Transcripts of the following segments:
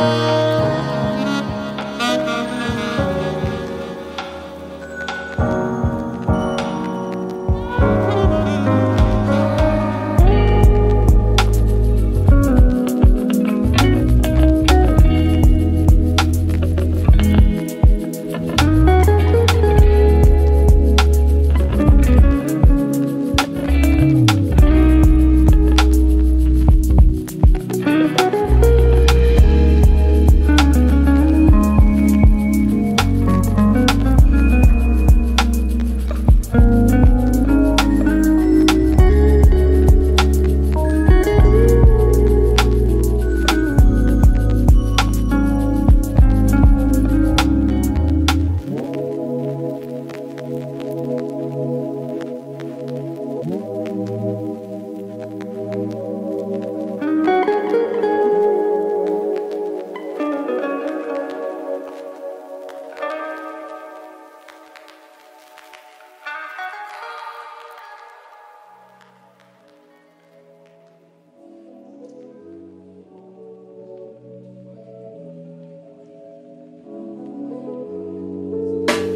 Música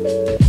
you